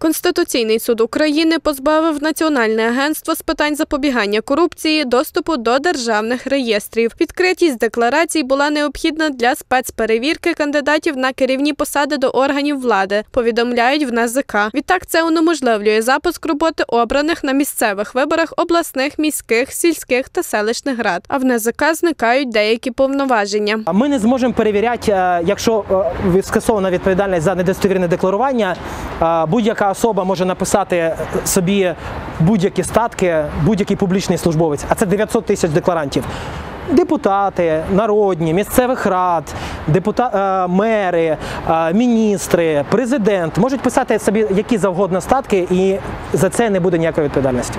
Конституційний суд України позбавив Національне агентство з питань запобігання корупції доступу до державних реєстрів. Відкритість декларацій була необхідна для спецперевірки кандидатів на керівні посади до органів влади, повідомляють в НАЗК. Відтак це унеможливлює запуск роботи обраних на місцевих виборах обласних, міських, сільських та селищних рад. А в НАЗК зникають деякі повноваження. Ми не зможемо перевіряти, е, якщо е, скасована відповідальність за недостовірне декларування, будь-яка особа може написати собі будь-які статки, будь-який публічний службовець, а це 900 тисяч декларантів. Депутати, народні, місцевих рад, депута... е, мери, е, міністри, президент можуть писати собі які завгодно статки, і за це не буде ніякої відповідальності.